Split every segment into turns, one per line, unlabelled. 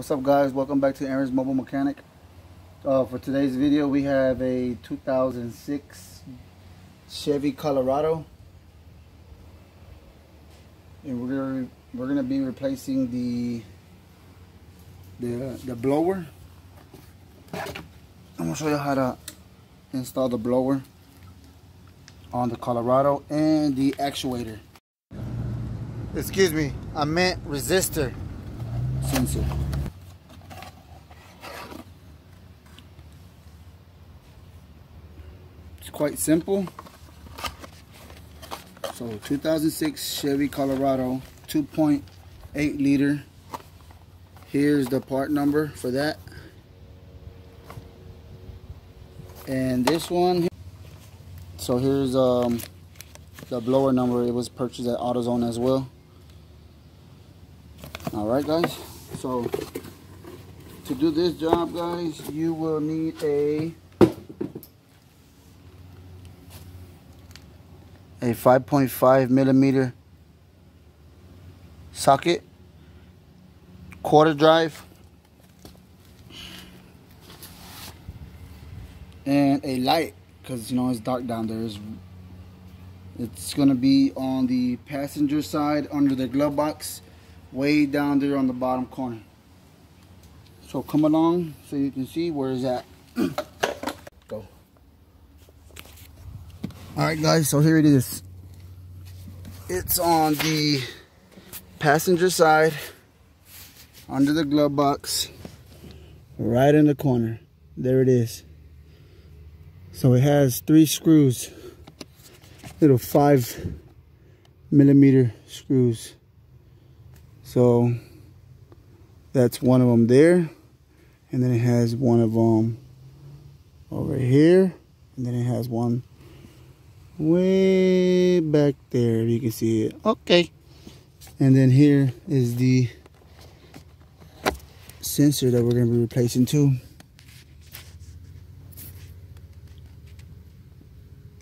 What's up guys, welcome back to Aaron's Mobile Mechanic. Uh, for today's video we have a 2006 Chevy Colorado. And we're gonna, we're gonna be replacing the the, the blower. I'm gonna show you how to install the blower on the Colorado and the actuator. Excuse me, I meant resistor sensor. Quite simple. So 2006 Chevy Colorado 2.8 liter. Here's the part number for that. And this one, so here's um, the blower number. It was purchased at AutoZone as well. Alright guys, so to do this job guys, you will need a a 5.5 millimeter socket, quarter drive, and a light because you know it's dark down there. It's, it's gonna be on the passenger side under the glove box, way down there on the bottom corner. So come along so you can see where is that. Go. Alright guys, so here it is. It's on the passenger side, under the glove box, right in the corner. There it is. So it has three screws, little five millimeter screws. So that's one of them there. And then it has one of them over here. And then it has one way back there you can see it. Okay. And then here is the sensor that we're going to be replacing too.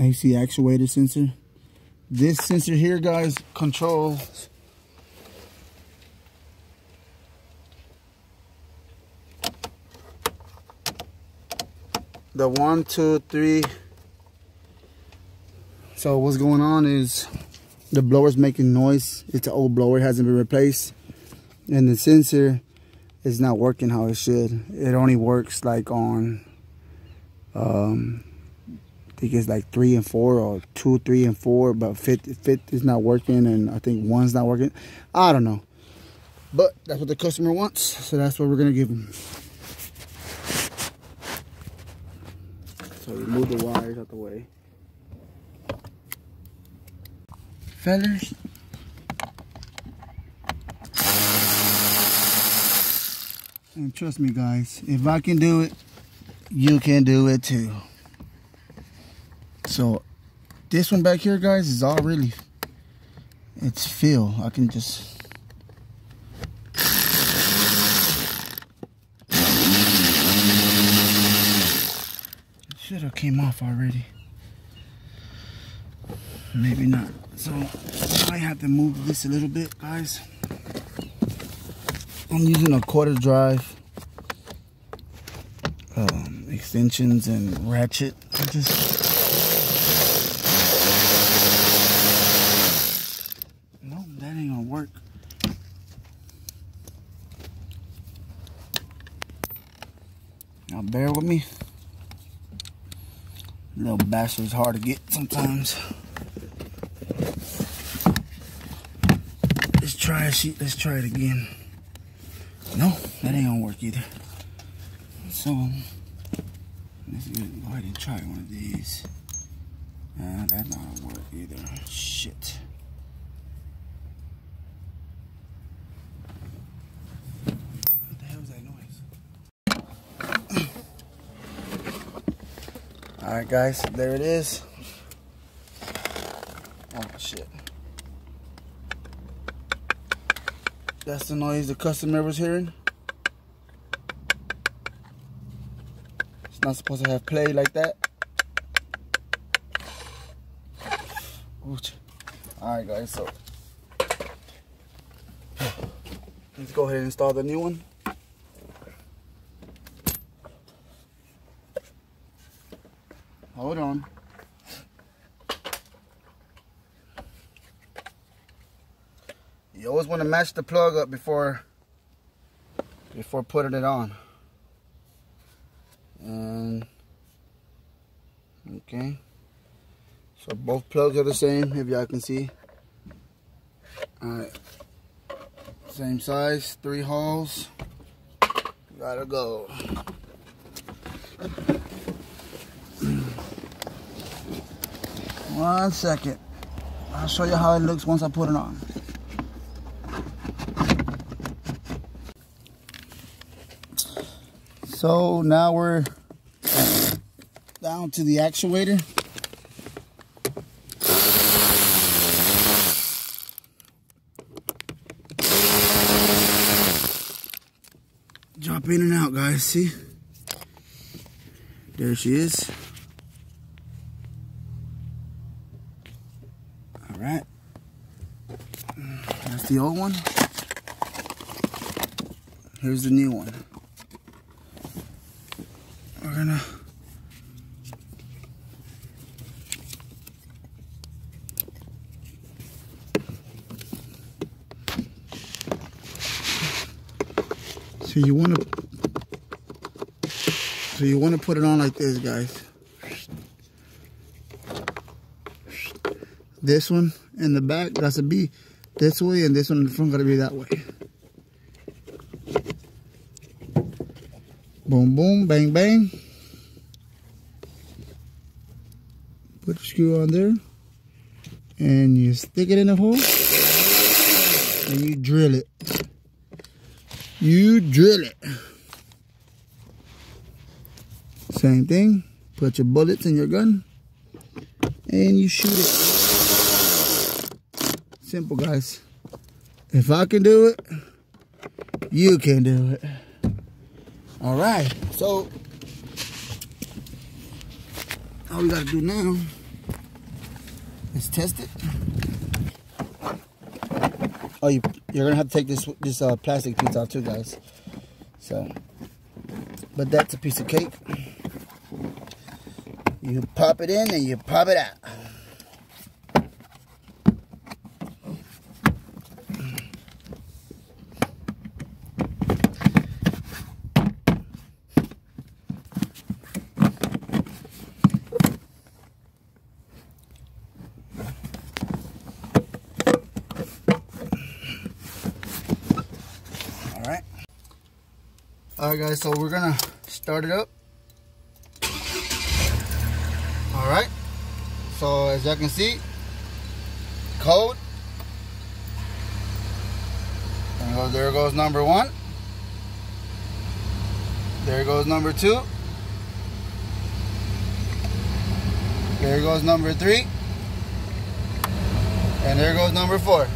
AC actuator sensor? This sensor here guys controls the one two three so what's going on is the blower's making noise. It's an old blower, hasn't been replaced. And the sensor is not working how it should. It only works like on, um, I think it's like three and four or two, three and four, but fifth, fifth is not working and I think one's not working. I don't know. But that's what the customer wants, so that's what we're gonna give him. So we move the wires out the way. And mm, trust me guys, if I can do it, you can do it too. So this one back here guys is all really, it's fill. I can just should have came off already. Maybe not. So I have to move this a little bit, guys. I'm using a quarter drive um, extensions and ratchet. I just no, that ain't gonna work. Now bear with me. Little bastard's hard to get sometimes. Try. Let's try it again. No, that ain't gonna work either. So, let's go ahead and try one of these. Uh, that's not gonna work either. Shit. What the hell is that noise? Alright guys, there it is. Oh shit. That's the noise the customer was hearing. It's not supposed to have play like that. Alright guys, so let's go ahead and install the new one. Hold on. Always want to match the plug up before before putting it on. And okay. So both plugs are the same if y'all can see. Alright. Same size, three holes. Gotta go. One second. I'll show you how it looks once I put it on. So now we're down to the actuator. Drop in and out, guys. See? There she is. All right. That's the old one. Here's the new one. Gonna So you want to so you want to put it on like this, guys. This one in the back got to be this way, and this one in the front got to be that way. Boom, boom, bang, bang. Put the screw on there, and you stick it in the hole, and you drill it you drill it. Same thing. Put your bullets in your gun and you shoot it. Simple, guys. If I can do it, you can do it. All right. So, all we got to do now is test it. Oh, you, you're gonna have to take this this uh, plastic piece out too, guys. So, but that's a piece of cake. You pop it in and you pop it out. All right guys so we're gonna start it up. All right so as y'all can see code. And there goes number one. There goes number two. There goes number three. And there goes number four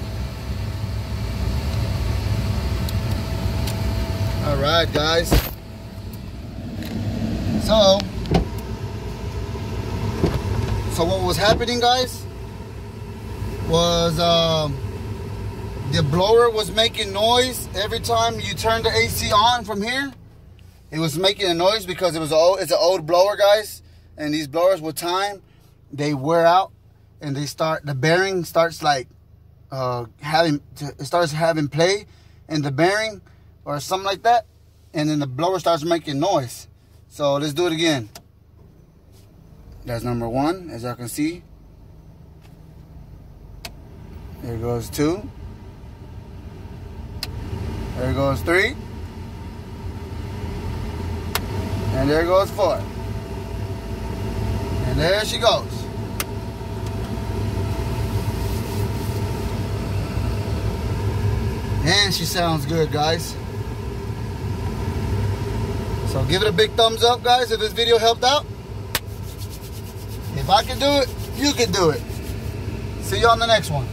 All right, guys. So, so what was happening, guys, was um, the blower was making noise every time you turn the AC on from here. It was making a noise because it was old. It's an old blower, guys, and these blowers with time they wear out and they start the bearing starts like uh, having it starts having play, and the bearing or something like that, and then the blower starts making noise. So let's do it again. That's number one, as y'all can see. There goes two. There goes three. And there goes four. And there she goes. And she sounds good, guys. So give it a big thumbs up, guys, if this video helped out. If I can do it, you can do it. See you on the next one.